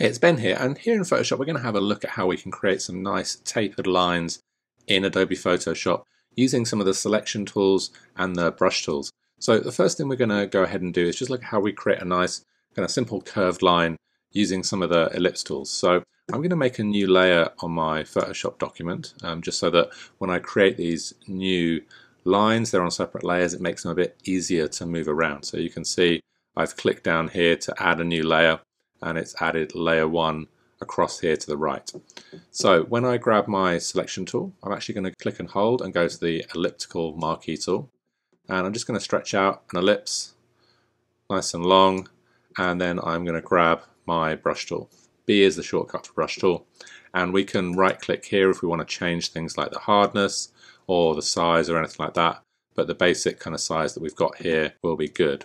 It's Ben here, and here in Photoshop we're going to have a look at how we can create some nice tapered lines in Adobe Photoshop using some of the selection tools and the brush tools. So the first thing we're going to go ahead and do is just look at how we create a nice kind of simple curved line using some of the ellipse tools. So I'm going to make a new layer on my Photoshop document um, just so that when I create these new lines, they're on separate layers, it makes them a bit easier to move around. So you can see I've clicked down here to add a new layer and it's added layer 1 across here to the right. So when I grab my selection tool, I'm actually going to click and hold and go to the elliptical marquee tool. And I'm just going to stretch out an ellipse, nice and long, and then I'm going to grab my brush tool. B is the shortcut for brush tool. And we can right click here if we want to change things like the hardness or the size or anything like that. But the basic kind of size that we've got here will be good.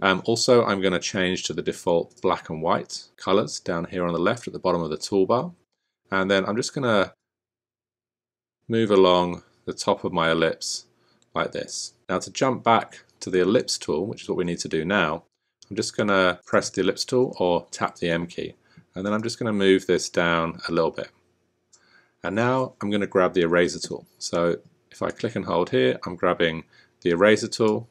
Um, also, I'm going to change to the default black and white colors down here on the left at the bottom of the toolbar. And then I'm just going to move along the top of my ellipse like this. Now to jump back to the ellipse tool, which is what we need to do now, I'm just going to press the ellipse tool or tap the M key. And then I'm just going to move this down a little bit. And now I'm going to grab the eraser tool. So if I click and hold here, I'm grabbing the eraser tool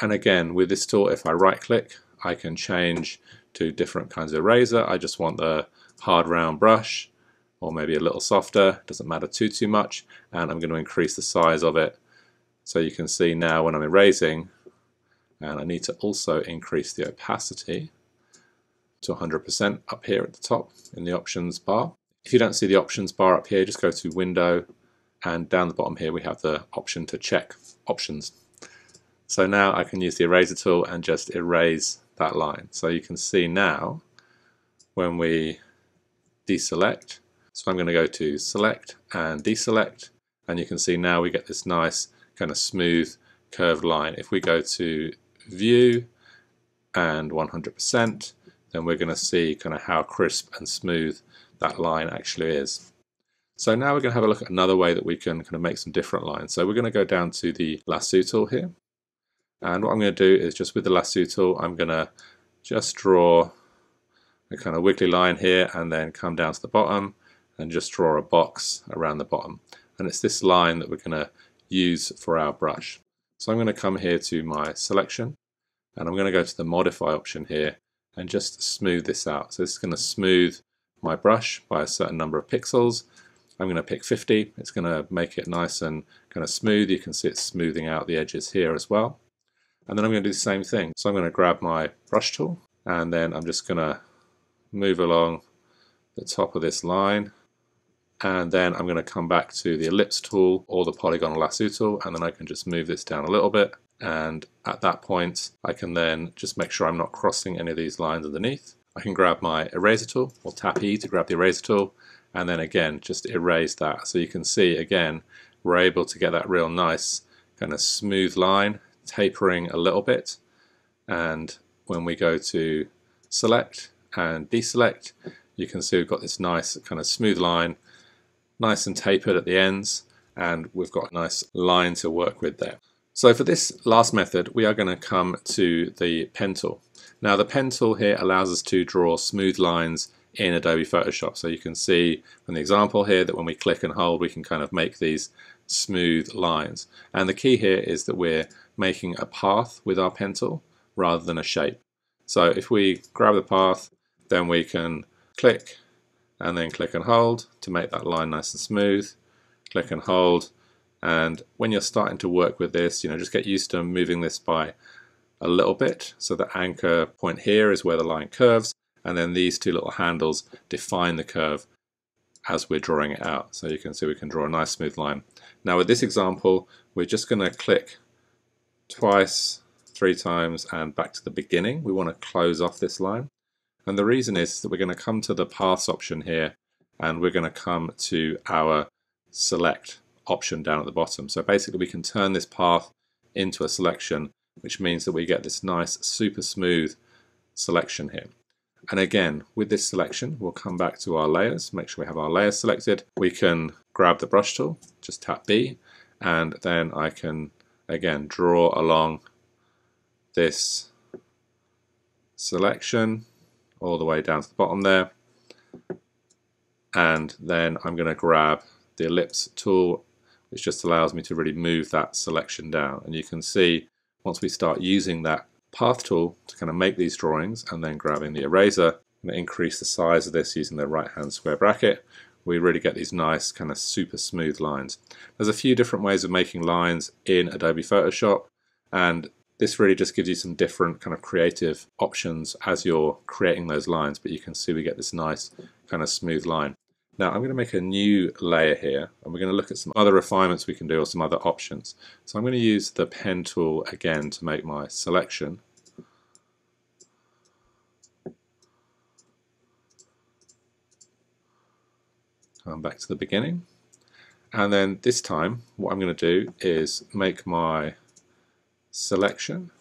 and again, with this tool, if I right click, I can change to different kinds of eraser. I just want the hard round brush or maybe a little softer, doesn't matter too, too much. And I'm going to increase the size of it. So you can see now when I'm erasing, and I need to also increase the opacity to 100% up here at the top in the options bar. If you don't see the options bar up here, just go to window and down the bottom here we have the option to check options. So now I can use the eraser tool and just erase that line. So you can see now when we deselect, so I'm going to go to select and deselect and you can see now we get this nice kind of smooth curved line. If we go to view and 100% then we're going to see kind of how crisp and smooth that line actually is. So now we're going to have a look at another way that we can kind of make some different lines. So we're going to go down to the lasso tool here and what I'm going to do is just with the lasso tool, I'm going to just draw a kind of wiggly line here and then come down to the bottom and just draw a box around the bottom. And it's this line that we're going to use for our brush. So I'm going to come here to my selection and I'm going to go to the modify option here and just smooth this out. So this is going to smooth my brush by a certain number of pixels. I'm going to pick 50. It's going to make it nice and kind of smooth. You can see it's smoothing out the edges here as well. And then I'm going to do the same thing. So I'm going to grab my brush tool and then I'm just going to move along the top of this line and then I'm going to come back to the ellipse tool or the polygonal lasso tool and then I can just move this down a little bit and at that point I can then just make sure I'm not crossing any of these lines underneath. I can grab my eraser tool or tap E to grab the eraser tool and then again just erase that so you can see again we're able to get that real nice kind of smooth line tapering a little bit and when we go to select and deselect you can see we've got this nice kind of smooth line nice and tapered at the ends and we've got a nice line to work with there. So for this last method we are going to come to the pen tool. Now the pen tool here allows us to draw smooth lines in Adobe Photoshop so you can see from the example here that when we click and hold we can kind of make these smooth lines and the key here is that we're making a path with our pencil rather than a shape. So if we grab the path, then we can click and then click and hold to make that line nice and smooth. Click and hold. And when you're starting to work with this, you know, just get used to moving this by a little bit. So the anchor point here is where the line curves. And then these two little handles define the curve as we're drawing it out. So you can see we can draw a nice smooth line. Now with this example, we're just going to click twice, three times, and back to the beginning. We want to close off this line. And the reason is that we're going to come to the paths option here, and we're going to come to our select option down at the bottom. So basically we can turn this path into a selection, which means that we get this nice, super smooth selection here. And again, with this selection, we'll come back to our layers, make sure we have our layers selected. We can grab the brush tool, just tap B, and then I can again draw along this selection all the way down to the bottom there. And then I'm going to grab the ellipse tool which just allows me to really move that selection down. And you can see once we start using that path tool to kind of make these drawings and then grabbing the eraser and increase the size of this using the right hand square bracket we really get these nice kind of super smooth lines. There's a few different ways of making lines in Adobe Photoshop and this really just gives you some different kind of creative options as you're creating those lines but you can see we get this nice kind of smooth line. Now I'm going to make a new layer here and we're going to look at some other refinements we can do or some other options. So I'm going to use the pen tool again to make my selection. Come back to the beginning and then this time what I'm going to do is make my selection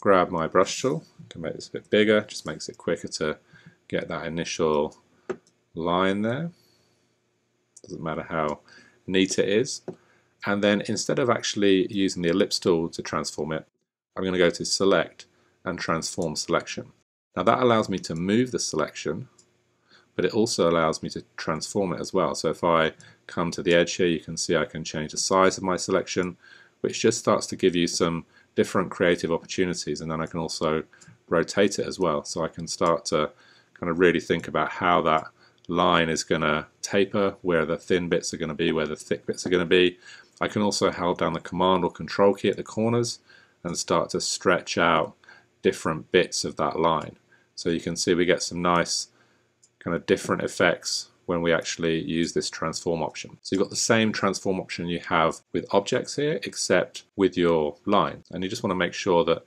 grab my brush tool, can make this a bit bigger, just makes it quicker to get that initial line there. Doesn't matter how neat it is. And then instead of actually using the ellipse tool to transform it, I'm going to go to select and transform selection. Now that allows me to move the selection, but it also allows me to transform it as well. So if I come to the edge here, you can see I can change the size of my selection, which just starts to give you some different creative opportunities. And then I can also rotate it as well. So I can start to kind of really think about how that line is going to taper, where the thin bits are going to be, where the thick bits are going to be. I can also hold down the command or control key at the corners and start to stretch out different bits of that line. So you can see we get some nice kind of different effects when we actually use this transform option. So you've got the same transform option you have with objects here except with your line and you just want to make sure that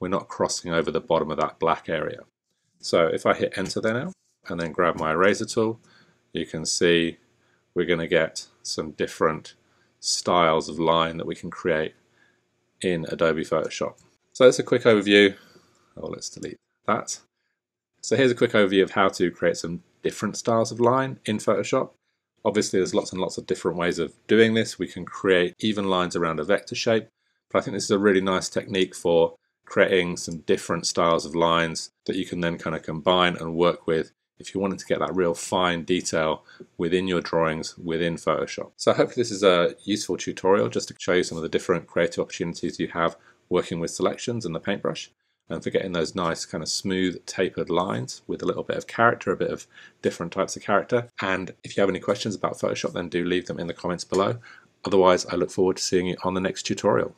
we're not crossing over the bottom of that black area. So if I hit enter there now and then grab my eraser tool, you can see we're going to get some different styles of line that we can create in Adobe Photoshop. So that's a quick overview. Oh, let's delete that. So here's a quick overview of how to create some different styles of line in Photoshop. Obviously there's lots and lots of different ways of doing this. We can create even lines around a vector shape, but I think this is a really nice technique for creating some different styles of lines that you can then kind of combine and work with if you wanted to get that real fine detail within your drawings within Photoshop. So I hope this is a useful tutorial just to show you some of the different creative opportunities you have working with selections and the paintbrush and for getting those nice kind of smooth tapered lines with a little bit of character, a bit of different types of character. And if you have any questions about Photoshop then do leave them in the comments below. Otherwise I look forward to seeing you on the next tutorial.